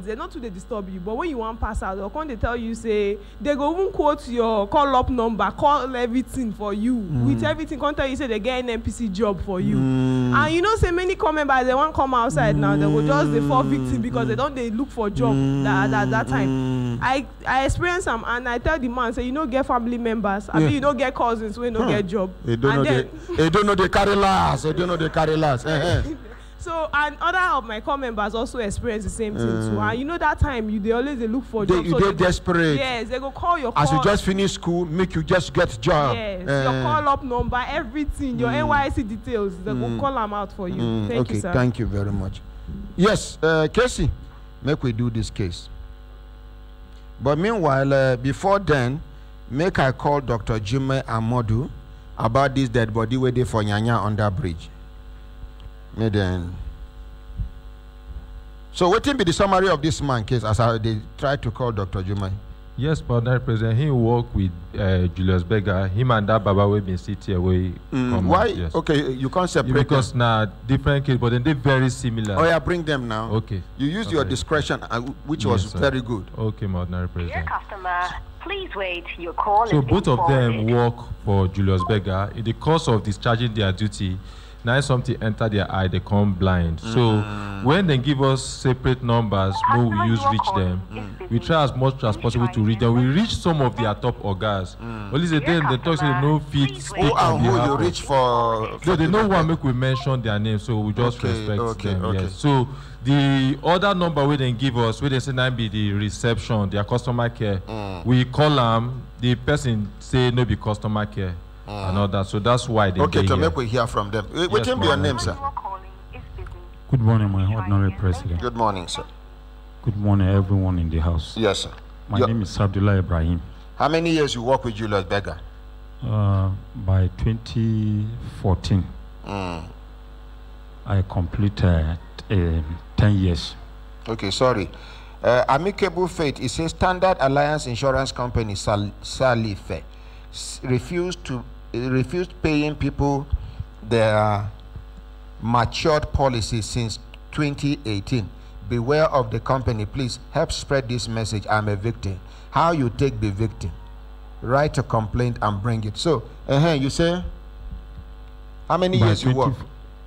they no too dey disturb you but when you wan pass out or come dey tell you say they go even quote your call up number call everything for you mm. with everything come tell you say they get nnpc job for you mm. and you know say many come members they wan come outside mm. now they go just dey fall victim because they don dey look for job mm. that that that time i i experience am and i tell the man say you no get family members abi yeah. you no get cousins wey no huh. get job edo no dey edo no dey carry last edo no dey carry last. so and other of my core members also experience the same thing mm. too and you know that time you dey always dey look for they, job you so dey they go desperate yes they go call your as call you just finish school make you just get job. yes uh, your call up number everything your mm. nysc details they mm. go call am out for you mm. thank okay, you sir. thank you very much yes uh, casey make we do this case but meanwhile uh, before then make i call dr jime amadu about this dead body wey dey for nyanya under bridge make dem. So wetin be the summary of this man case as I dey try to call Dr. Jumai? Yes, Partner President, he work with uh, Julius Berger. Him and that Baba wey been sit here wey Mm, why? out, yes. Okay, you can't separate Because them. na different case, but then they very similar. Oh yeah, bring them now. Okay. You used your discretion, uh, which Yes, was sir. very good. Okay, my ordinary Dear customer, please wait. Your call So is being both of them work for Julius Berger. In the course of discharging their duty, now something enter their eye, they come blind. So when they give us separate numbers, when we use reach them, we try as much as possible to reach them. We reach some of their top organs. Only the then they talk say they no fit speak Who on and who behalf you reach for? No, for they the- no want make we mention their name, so we just Okay, respect okay, them. okay. Yes. So the other number wey dem give us, wey dem say na be the reception, their customer care, we call am. The person say no be customer care and all that. So that's why they Okay, to make we hear from them. Wait, Yes, Wetin be your name, sir? You are calling is busy. Good morning, my Try ordinary president. Good morning, sir. Good morning, everyone in the house. Yes, sir. My Your- name is Abdullah Ibrahim. How many years you work with Julius Berger? Uh, by 2014, Mm. I completed um 10 years. Okay, sorry. Uh, Amicable Fate is a Standard Alliance Insurance Company, Sal- Salife, s- refused to uh, refused paying people their matured policy since 2018. Beware of the company. Please help spread this message. I'm a victim. How you take the victim? Write a complaint and bring it. So, uh you say how many By years you work?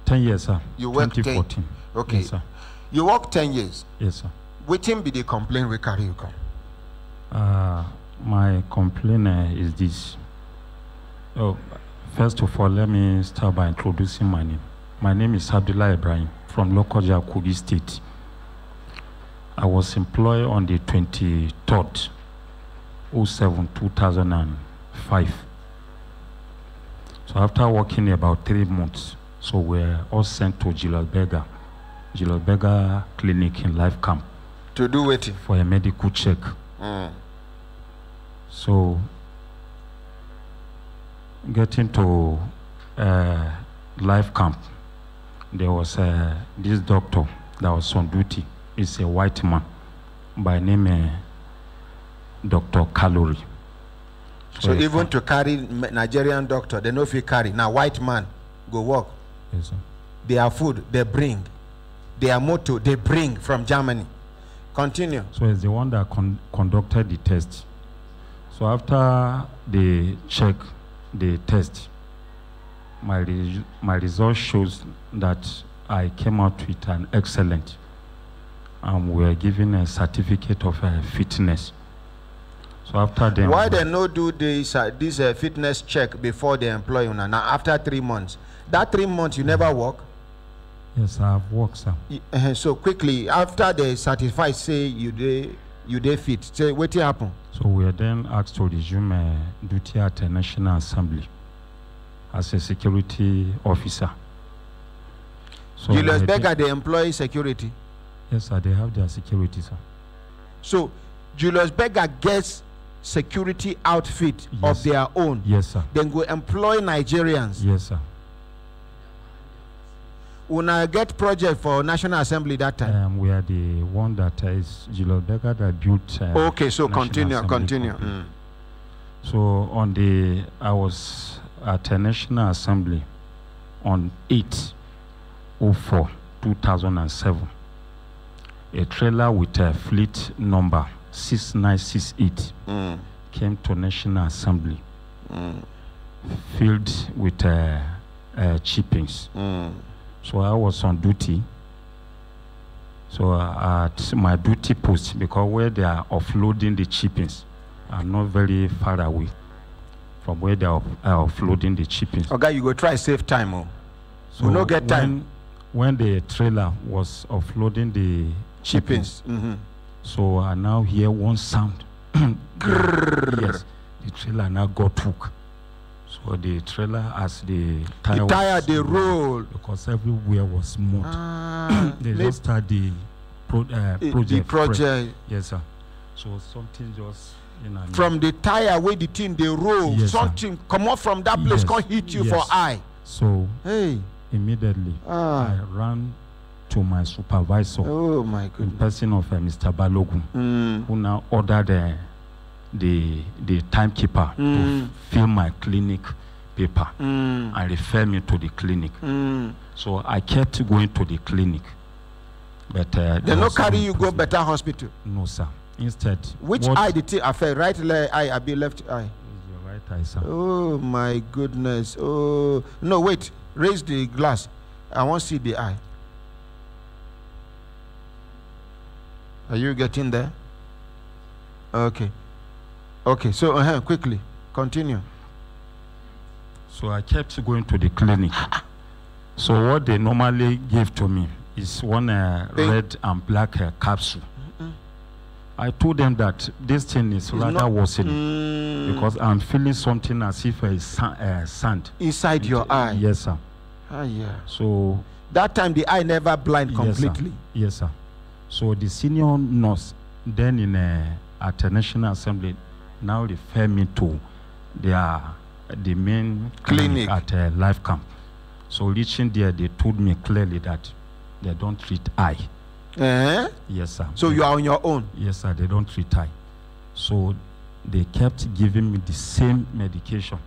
10 years, sir. You work 10. 2014. Okay. Yes, sir. You work 10 years. Yes, sir. Wetin be the complaint we carry you come? Uh, my complaint uh, is this. Oh, first of all, let me start by introducing my name. My name is Abdullah Ibrahim from Lokoja, Kogi State. I was employed on the 23rd, 07, 2005. So after working about three months, so we're all sent to Julius Berger, Clinic in Life Camp To do waiting? for a medical check. Mm. So, getting to uh, life camp, there was uh, this doctor that was on duty. It's a white man by name uh, Dr. Calorie. So he even to carry Nigerian doctor, they know if fit carry. Now white man go work. Yes, sir. Their food they bring, their motor they bring from Germany. Continue. So it's the one that con- conducted the test. So after they check the test, my re- my result shows that I came out with an excellent, and we were given a certificate of uh, fitness. So after them, Why they no do this uh, this uh, fitness check before they employ you now? Now after three months, that three months you never work. Yes, I've worked, sir. Eh, so quickly after they certify say you dey you dey fit. Say wetin happen? So we were then asked to resume uh, duty at the National Assembly as a security officer. So Julius Berger they employ security. Yes, sir. They have their security, sir. So Julius Berger gets security outfit of their own. Yes, sir. Then go employ Nigerians. Yes, sir. Una get project for National Assembly that time. Um, we are the one that uh, is Berger that built. Uh, okay, so National continue, Assembly continue. Mm. So on the, I was at a National Assembly on 8 04 2007. a trailer with a fleet number 6968 Mm. came to National Assembly Mm. filled with uh, uh, chippings. So I was on duty. So uh, at my duty post, because where they are offloading the chippings, I'm not very far away from where they are offloading the chippings. Okay, you go try save time. Oh. So no get time. When, when the trailer was offloading the Chippings. Mm-hmm. so I now hear one sound. yes, the trailer now got hook. So the trailer, as the tire, The tire was they roll. because everywhere was mud. Ah, they just start the pro, uh, project. the project Yes, sir. So something just you know. from the tire where the thing they roll. Yes, sir. something come out from that place, Yes, come hit you for yes. eye. So Hey. immediately Ah. I ran to my supervisor Oh my in goodness. person of uh, Mr. Balogun, Mm. who now ordered uh, the the timekeeper Mm. to fill my clinic paper Mm. and refer me to the clinic. Mm. So I kept going to the clinic, but uh, They there no carry you go better hospital. No, sir. Instead, Which what eye did it affect? Right le- eye, I be left eye. is your right eye, sir? Oh my goodness. Oh no, wait. Raise the glass. I want to see the eye. Are you getting there? Okay. Okay. So uh quickly continue. So I kept going to the clinic. So what they normally give to me is one uh, red and black uh, capsule. I told them that this thing is rather not- worsening Mm, because I'm feeling something as if it's uh, sand. inside your eye. Yes, sir. Ah, yeah. So That time the eye never blind Yes, sir. completely. yes, sir. So the senior nurse then in a, at the National Assembly now refer me to their the main Clinic. at uh, Life Camp. So reaching there, they told me clearly that they don't treat eye. Eh? Yes, sir. So you are on your own. Yes, sir. They don't treat eye. So they kept giving me the same medication.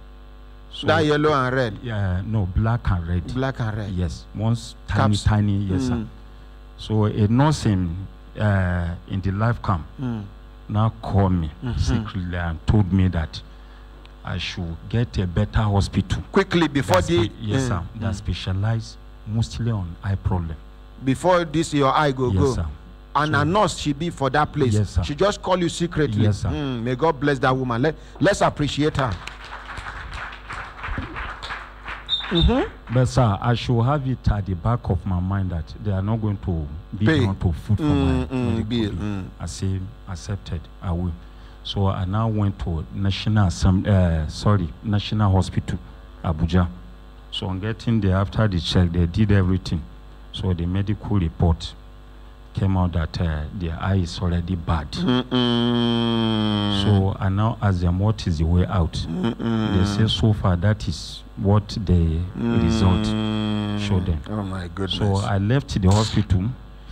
So that yellow and red, Yeah, no, black and red. black and red. Yes, once tiny, Caps- tiny. Yes, sir. Mm, So a nurse in, uh, in the life camp mm. Now called me Mhm. secretly and told me that I should get a better hospital. Quickly before that the spe- yes, mm, sir, that mm. specialize mostly on eye problem. before this your eye go yes, go. sir. And So- a nurse she be for that place. Yes, sir. She just call you secretly. Yes, sir. Mm, may God bless that woman. Let, let's appreciate her. But sir, I should have it at the back of my mind that they are not going to be Pay. able to food for Mm, my mm, medical bill, mm. I say accepted. I will. So I now went to National Assembly, uh, sorry, National Hospital, Abuja. So on getting there after the check, they did everything. So the medical report came out that uh, their eye is already bad. Mm-mm. So I now ask them what is the way out. Mm-mm. They say so far that is what the result Mm. showed them. Oh my goodness. So I left the hospital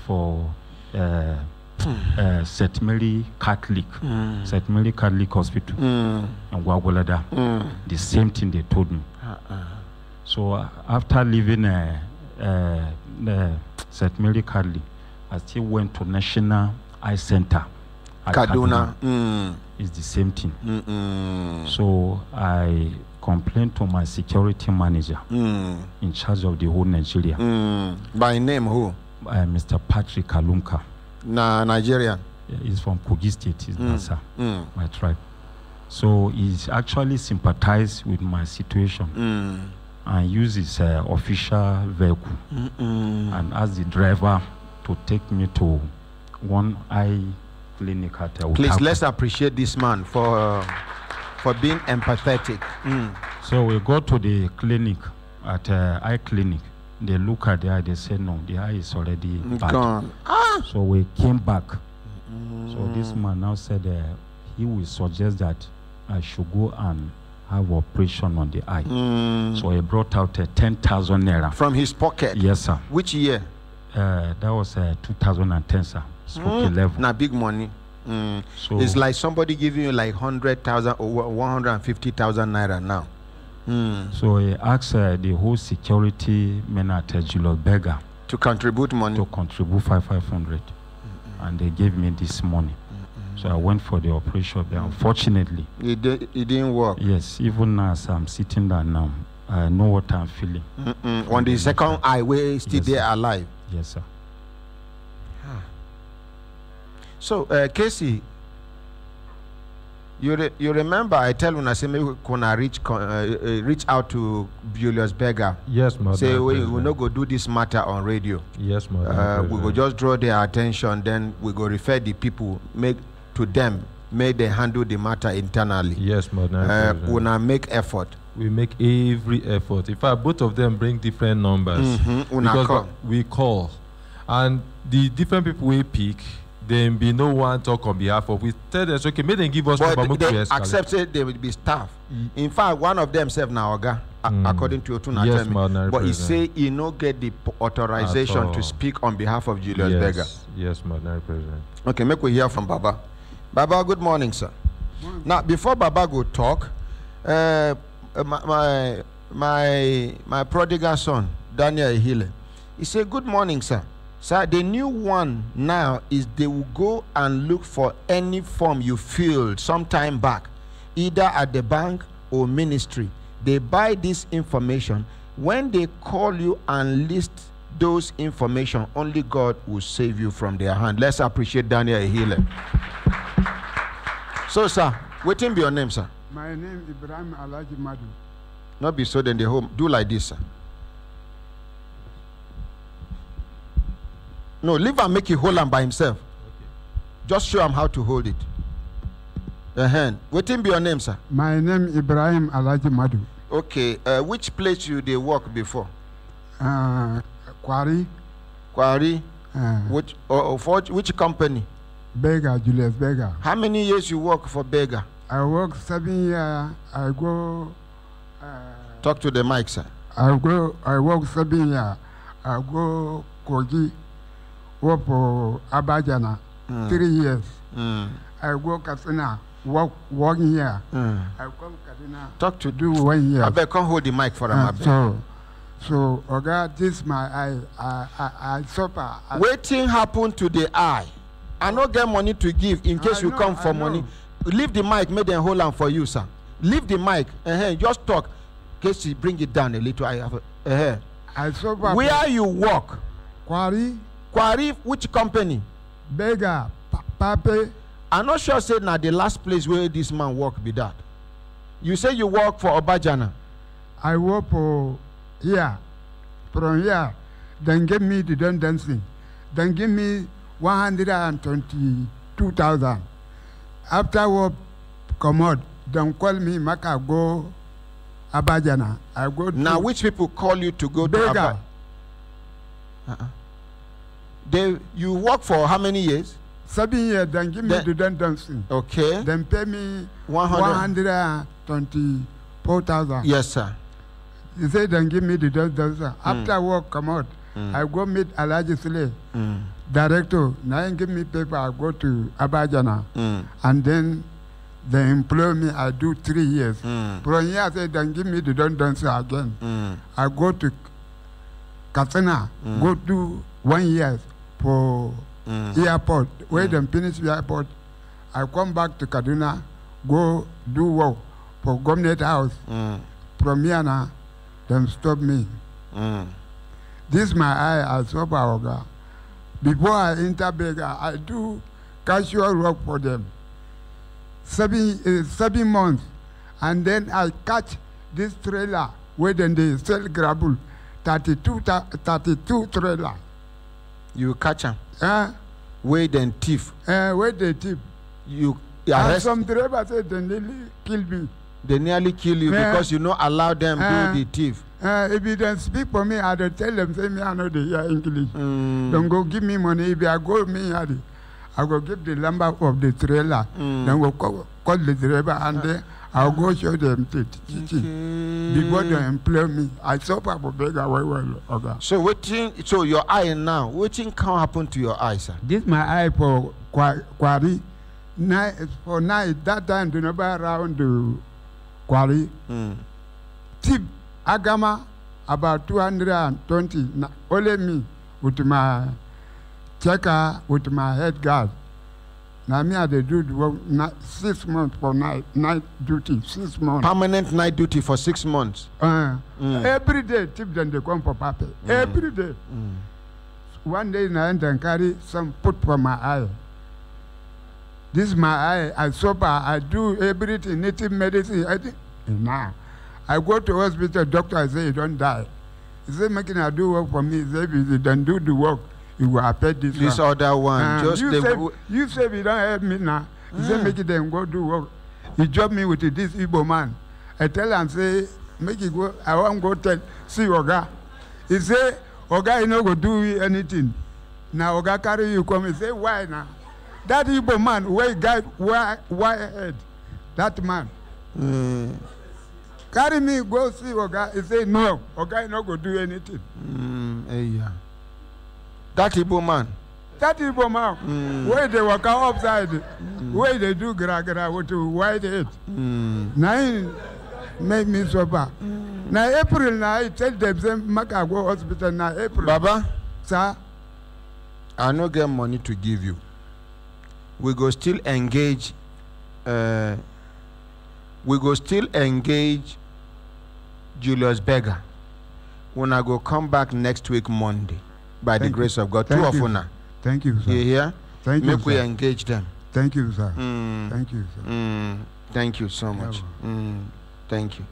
for uh, uh, St. Mary Catholic, Mm. St. Mary Catholic Hospital Mm. in Gwagwalada. Mm. The same thing they told me. Uh-uh. So after leaving uh, uh, uh, St. Mary Catholic, I still went to National Eye Center. at Kaduna. Mm. It's the same thing. Mm-mm. So I complained to my security manager Mm. in charge of the whole Nigeria, Mm. By name who? uh, Mr. Patrick Kalunka. Na Nigerian. He's from Kogi State, he's Mm. Basa, Mm. my tribe. So he's actually sympathized with my situation Mm. and used his uh, official vehicle Mm-mm. and as the driver to take me to one eye clinic at Please let's appreciate this man for uh, for being empathetic. Mm. So we go to the clinic at uh, eye clinic. They look at the eye, they say no, the eye is already bad. Gone. Ah. So we came back. So this man now said uh, he will suggest that I should go and have operation on the eye. Mm. So he brought out uh, 10,000 naira. From his pocket. Yes, sir. Which year? Uh, that was uh, 2010, sir. Stroke Mm. 11. Na big money. Mm. So It's like somebody giving you like hundred thousand or one hundred and fifty thousand naira now. Mm. So he asked uh, the whole security men at Berger To contribute money. to contribute five five hundred. and they gave me this money. So I went for the operation there. Unfortunately, It, di- it didn't work. yes, even as I'm sitting there now, I know what I'm feeling. Mm-mm. On the second eye, we still Yes, there alive. Yes, sir. So, uh, Casey, you re- you remember I tell when I say maybe gonna reach uh, uh, reach out to Julius Berger. Yes, Madam Say we President. we no go do this matter on radio. Yes, Madam Uh, we go President. just draw their attention, then we go refer the people make to them, may they handle the matter internally. Yes, Madam Uh, una make effort. We make every effort. In fact, both of them bring different numbers Mhm, una because call. we call, and the different people we pick, then be no one talk on behalf of. We tell them, okay, may they give us number, But make they we escalate. accept say they will be staff. Y- In fact, one of them said now, Oga, a- Mm. according to Otuna Yes, Madam but he say he no get the authorization At to speak on behalf of Julius Berger. yes, yes, Madam President. Okay, make we hear from Baba. Baba, good morning, sir. Now, before Baba go talk, uh, Uh, my, my my my prodigal son, Daniel Hille, he said, "Good morning, sir. Sir, the new one now is they will go and look for any form you filled some time back, either at the bank or ministry. They buy this information. When they call you and list those information, only God will save you from their hand. Let's appreciate Daniel Hille. So, sir, waiting be your name, sir. My name Ibrahim Alaji Madu. Not be so then the home. Do like this, sir. No, leave and make it hold him by himself. Just show him how to hold it. Uh-huh. Waiting be your name, sir. My name Ibrahim Alaji Madu. Okay. Uh, which place you they work before? Uh, Kwari, Quarry. uh, Which or, or for which company? Bega, Julius Bega. How many years you work for Beggar? I work seven years. I go. Uh, Talk to the mic, sir. I go. I work seven years. I go Kogi. Work for Abajana. Three years. Mm. I go Katsina. Work one year. Mm. I come Kaduna. Talk to. Do one year. I beg, come hold the mic for him. Uh, so, so, Oga, this my eye. I, I, I suffer. I, wetin happen to the eye i no get money to give in case I you know, come I for know. Leave the mic make dem hold am for you sir. Leave the mic. Uh just talk. In case you bring it down a little. I have uh I suffer. where you work? Quarry, kwari which company? Beggar, pa- pape. i no sure say na the last place wey this man work be that. You say you work for obajana. I work for here. From here, then give me the dancing. Then give me 122,000 after war comot dem call me make i go abuja na i go. na which people call you to go Bega. to abuja. Uh -uh. they you work for how many years. seven years dem give me the redundancy. okay dem pay me. one hundred and twenty-four thousand. yes sir. he say dem give me the redundancy. Mm. after hmm. work comot. Mm. i go meet alhaji sule. Mm director now give me paper i go to abajana Mm. and then they employ me i do three years Mm. from here i say then give me the don dancer again Mm. i go to katsina go do one year for Mm. airport wey dem finish the airport i come back to kaduna go do work for government house Mm. from here na dem stop me Mm. this my eye i suffer oga before i enter beggar i do casual work for them. Seven uh, seven months. And then i catch this trailer wey dem dey sell gravel. Thirty-two ta- thirty-two trailer. You catch am eh wey dem thief? Eh wey dey thief? You and arrest? some driver say dem nearly kill me. They nearly kill you Eh. because you no allow them Eh. do the thief. Eh if you dem speak for me i dey tell dem say me i no dey hear english. Mm. Dem go give me money. If I go me here, I go give the number of the trailer. Mm. Then go call, call the driver and then I'll go show them the teaching. Before they employ me, I suffer for well well. Okay. so wetin so your eye now wetin can happen to your eye sir. This my eye for Kwari. Night for night that time the number around the Kwari. Mm. Tip Agama about two hundred and twenty. Only me with my check her with my head guard. Now me I dey do the six months for night night duty six months. Permanent night duty for six months. Uh, Mm. Every day tip dem dey come for pape. Every day. One day na enter and carry some put for my eye. This my eye I suffer I do everything native medicine I think nah. I go to hospital doctor I say you don die. He say make una do work for me he say if you don do the work you go affect this This one. other one, Uh, just you the say you say you don help me now. He say make dem go do work. He drop me with this Igbo man. I tell am say make he go I wan go tell see oga. He say oga he no go do anything. Na oga carry you come he say why na? That Igbo man wey guide white white head that man Mm, carry me go see oga he say no oga he no go do anything. mm, eh, yeah. That Igbo man. that igbo man Mm. wey dey waka upside wey dey do gragra with white head Mm. na him make me suffer na april na i tell dem say make i go hospital na april Baba, sir I no get money to give you. We go still engage. Uh, we go still engage Julius Berger. When I go come back next week Monday, by the Thank you. grace of God, Thank two Thank of you. una. thank you sir You hear? thank you Make we sir engage them. thank you sir Mm, thank you sir. mm, thank you so much. Mm, thank you.